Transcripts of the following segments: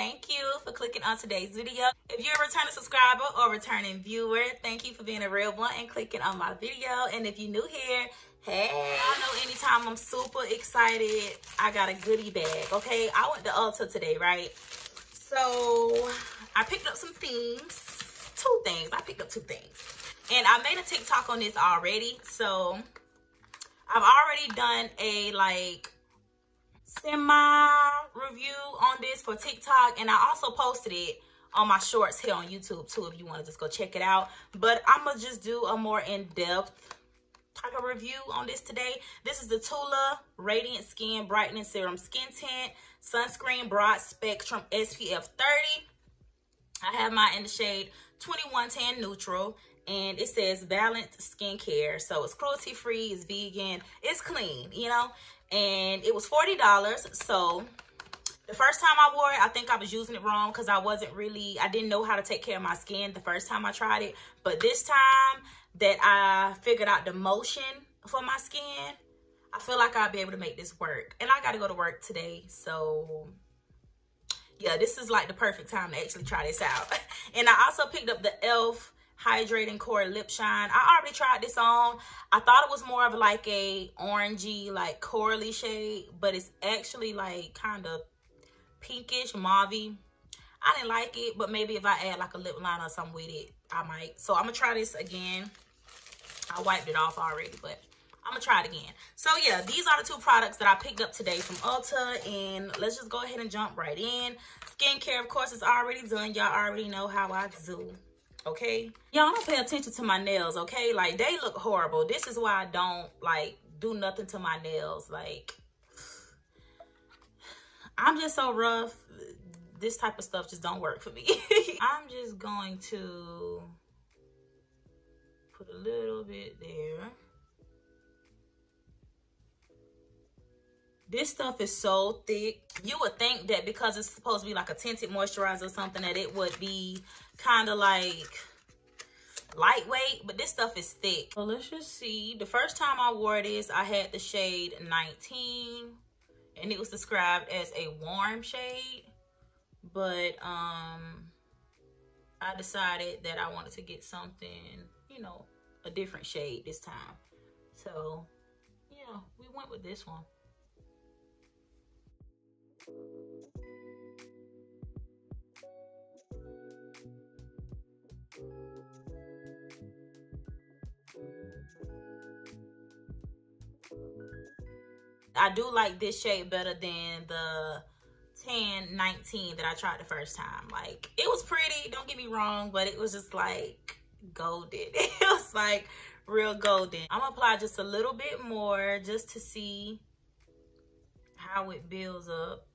thank you for clicking on today's video. If you're a returning subscriber or returning viewer thank you for being a real one and clicking on my video. And if you're new here hey i know anytime i'm super excited i got a goodie bag okay? I went to ulta today right? So i picked up some things two things i picked up two things. And i made a tiktok on this already so I've already done a like semi review on this for TikTok and I also posted it on my shorts here on YouTube too if you want to just go check it out. But I'm going to just do a more in-depth type of review on this today. This is the Tula Radiant Skin Brightening Serum Skin Tint Sunscreen Broad Spectrum SPF 30. I have mine in the shade 21 Tan Neutral and it says balanced skincare. So it's cruelty free, it's vegan, it's clean, you know, and it was $40. So the first time I wore it, I think I was using it wrong because I wasn't really, I didn't know how to take care of my skin the first time I tried it. But this time that I figured out the motion for my skin, I feel like I'll be able to make this work. And I got to go to work today. So yeah, this is like the perfect time to actually try this out. and I also picked up the e.l.f. Hydrating Core Lip Shine. I already tried this on. I thought it was more of like a orangey, like corally shade, but it's actually like kind of pinkish, mauvey. I didn't like it, but maybe if I add like a lip liner or something with it, I might. So I'm to try this again. I wiped it off already, but I'm to try it again. So yeah, these are the two products that I picked up today from Ulta. And let's just go ahead and jump right in. Skincare, of course, is already done. Y'all already know how I do okay? Y'all don't pay attention to my nails okay? Like they look horrible. This is why i don't like do nothing to my nails like i'm just so rough. This type of stuff just don't work for me. I'm just going to put a little bit there this stuff is so thick. You would think that because it's supposed to be like a tinted moisturizer or something that it would be kind of like lightweight but this stuff is thick. So let's just see. The first time i wore this i had the shade 19 and it was described as a warm shade but um i decided that i wanted to get something you know a different shade this time. So yeah we went with this one I do like this shade better than the 10 19 that I tried the first time. Like it was pretty, don't get me wrong, but it was just like golden. It was like real golden. I'm gonna apply just a little bit more just to see how it builds up.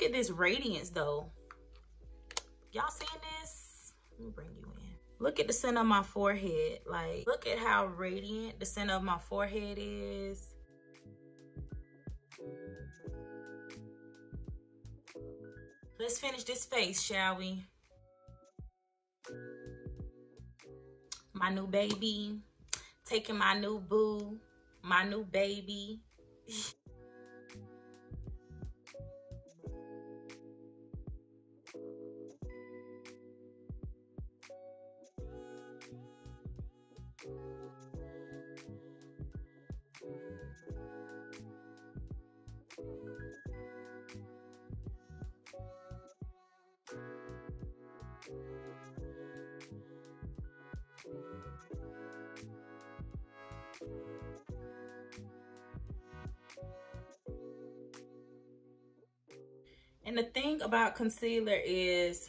Look at this radiance though. Y'all seeing this? Let me bring you in. Look at the center of my forehead. Like, look at how radiant the center of my forehead is. Let's finish this face, shall we? My new baby. Taking my new boo. My new baby. And the thing about concealer is,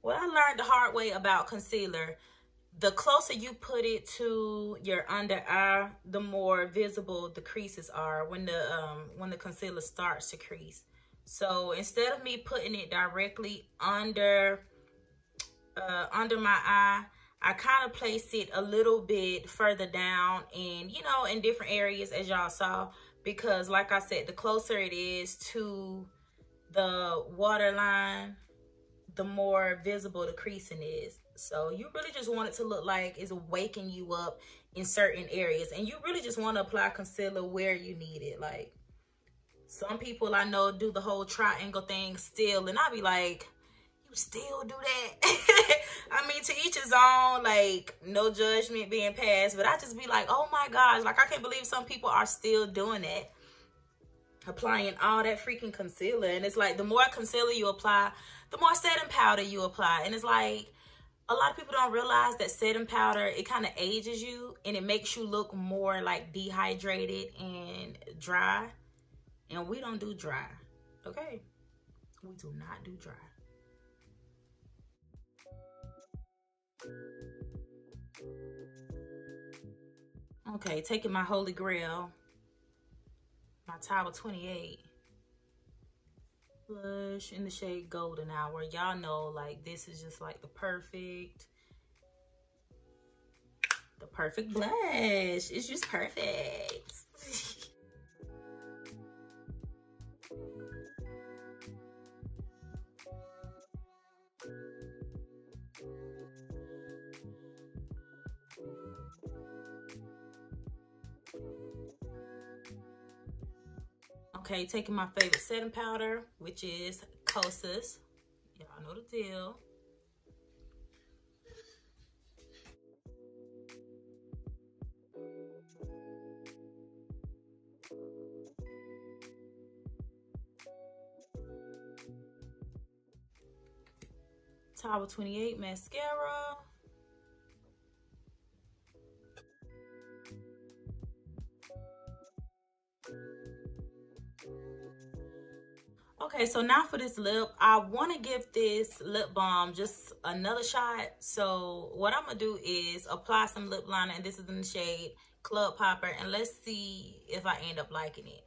what I learned the hard way about concealer, the closer you put it to your under eye, the more visible the creases are when the um when the concealer starts to crease. So instead of me putting it directly under uh, under my eye, I kind of place it a little bit further down and, you know, in different areas as y'all saw. Because like I said, the closer it is to the waterline, the more visible the creasing is. So you really just want it to look like it's waking you up in certain areas. And you really just want to apply concealer where you need it. Like some people I know do the whole triangle thing still. And I'll be like, still do that? I mean, to each his own, like no judgment being passed. But I just be like, oh my gosh, like I can't believe some people are still doing that applying all that freaking concealer. And it's like the more concealer you apply, the more setting powder you apply. And it's like a lot of people don't realize that setting powder, it kind of ages you and it makes you look more like dehydrated and dry. And we don't do dry, okay? We do not do dry. Okay, taking my holy grail my Tower 28 blush in the shade Golden Hour. Y'all know, like, this is just, like, the perfect, the perfect blush. It's just perfect. Okay, taking my favorite setting powder, which is Kosas. Y'all know the deal. Tower 28 mascara. Okay, so now for this lip, I want to give this lip balm just another shot. So what I'm going to do is apply some lip liner, and this is in the shade Club Hopper, and let's see if I end up liking it.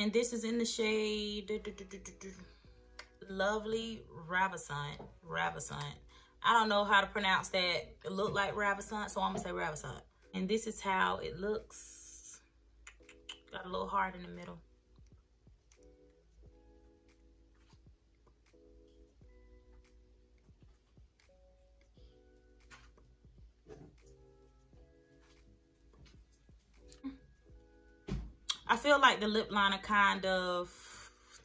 And this is in the shade Lovely Ravissant. Ravissant. I don't know how to pronounce that. It looked like Ravissant, so I'm going to say Ravissant. And this is how it looks. Got a little heart in the middle. Feel like the lip liner kind of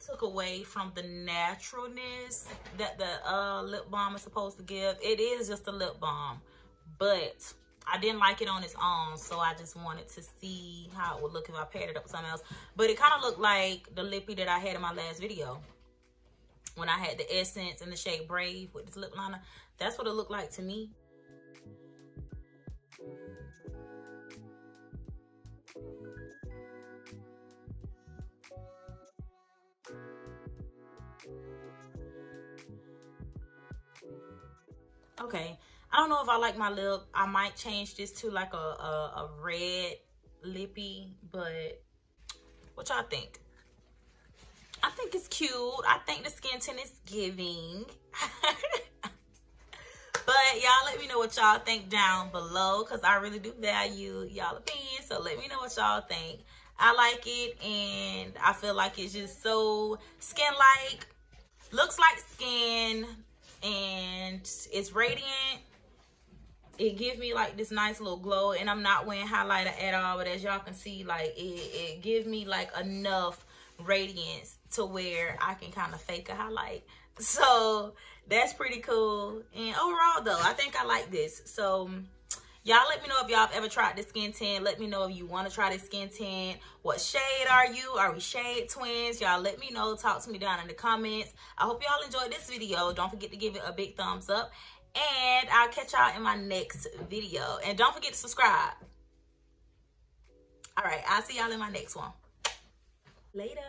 took away from the naturalness that the uh, lip balm is supposed to give. It is just a lip balm, but I didn't like it on its own, so I just wanted to see how it would look if I paired it up with something else. But it kind of looked like the lippy that I had in my last video when I had the Essence and the shade Brave with this lip liner. That's what it looked like to me. Okay. I don't know if I like my lip. I might change this to like a, a, a red lippy, but what y'all think? I think it's cute. I think the skin tint is giving. but y'all let me know what y'all think down below because I really do value y'all opinion. So let me know what y'all think. I like it and I feel like it's just so skin-like. Looks like skin and it's radiant. It gives me like this nice little glow and i'm not wearing highlighter at all but as y'all can see like it, it gives me like enough radiance to where i can kind of fake a highlight. So that's pretty cool. And overall though i think i like this. So Y'all let me know if y'all have ever tried this skin tint. Let me know if you want to try this skin tint. What shade are you? Are we shade twins? Y'all let me know. Talk to me down in the comments. I hope y'all enjoyed this video. Don't forget to give it a big thumbs up. And I'll catch y'all in my next video. And don't forget to subscribe. All right, I'll see y'all in my next one. Later.